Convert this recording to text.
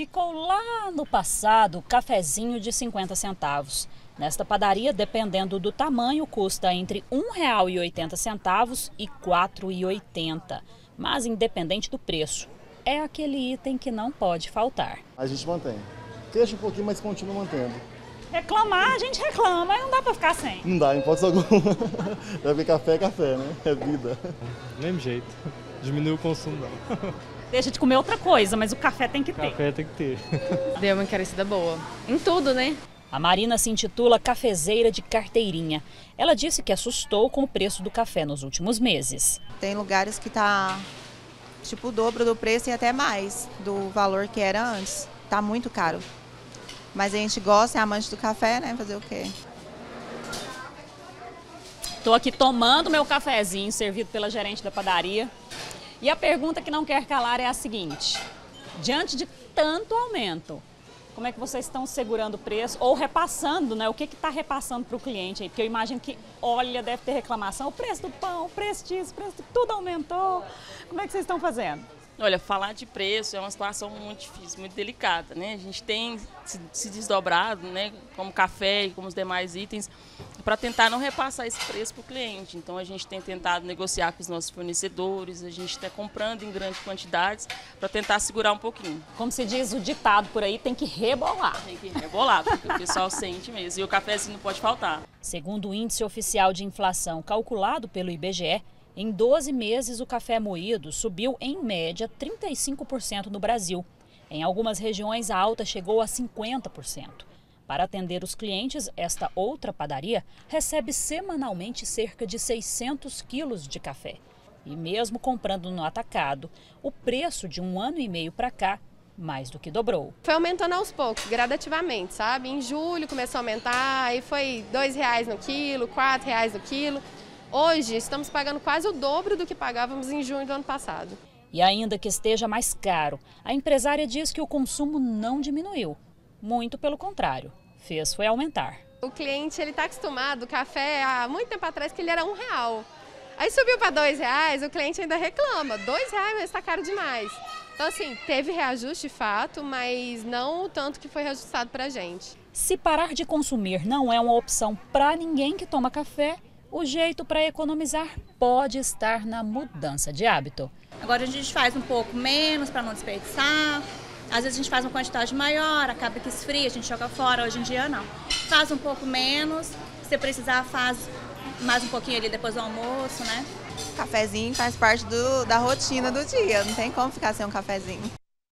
Ficou lá no passado cafezinho de 50 centavos. Nesta padaria, dependendo do tamanho, custa entre R$ 1,80 e R$ 4,80. Mas independente do preço, é aquele item que não pode faltar. A gente mantém. Fecha um pouquinho, mas continua mantendo. Reclamar, a gente reclama, mas não dá pra ficar sem. Não dá, em hipótese alguma. Vai ver café é café, né? É vida. Mesmo jeito. Diminui o consumo, não. Deixa de comer outra coisa, mas o café tem que ter. Café tem que ter. Deu uma encarecida boa. Em tudo, né? A Marina se intitula cafezeira de carteirinha. Ela disse que assustou com o preço do café nos últimos meses. Tem lugares que tá tipo o dobro do preço e até mais do valor que era antes. Tá muito caro. Mas a gente gosta, é amante do café, né? Fazer o quê? Estou aqui tomando meu cafezinho, servido pela gerente da padaria. E a pergunta que não quer calar é a seguinte: diante de tanto aumento, como é que vocês estão segurando o preço ou repassando, né? O que está repassando para o cliente aí? Porque eu imagino que, olha, deve ter reclamação, o preço do pão, o preço disso, o preço de tudo aumentou. Como é que vocês estão fazendo? Olha, falar de preço é uma situação muito difícil, muito delicada, né? A gente tem se, desdobrado, né, como café e como os demais itens, para tentar não repassar esse preço para o cliente. Então a gente tem tentado negociar com os nossos fornecedores, a gente está comprando em grandes quantidades para tentar segurar um pouquinho. Como se diz o ditado por aí, tem que rebolar. Tem que rebolar, porque o pessoal sente mesmo. E o cafezinho não pode faltar. Segundo o índice oficial de inflação calculado pelo IBGE, em 12 meses, o café moído subiu em média 35% no Brasil. Em algumas regiões, a alta chegou a 50%. Para atender os clientes, esta outra padaria recebe semanalmente cerca de 600 quilos de café. E mesmo comprando no atacado, o preço de um ano e meio para cá mais do que dobrou. Foi aumentando aos poucos, gradativamente, sabe? Em julho começou a aumentar, aí foi R$ reais no quilo, R$ reais no quilo. Hoje estamos pagando quase o dobro do que pagávamos em junho do ano passado. E ainda que esteja mais caro, a empresária diz que o consumo não diminuiu. Muito pelo contrário, fez foi aumentar. O cliente ele está acostumado, café há muito tempo atrás que ele era um real. Aí subiu para dois reais, o cliente ainda reclama, dois reais mas está caro demais. Então assim, teve reajuste de fato, mas não o tanto que foi reajustado para a gente. Se parar de consumir não é uma opção para ninguém que toma café, o jeito para economizar pode estar na mudança de hábito. Agora a gente faz um pouco menos para não desperdiçar. Às vezes a gente faz uma quantidade maior, acaba que esfria, a gente joga fora. Hoje em dia não. Faz um pouco menos. Se precisar, faz mais um pouquinho ali depois do almoço, né? Cafezinho faz parte do, da rotina do dia. Não tem como ficar sem um cafezinho.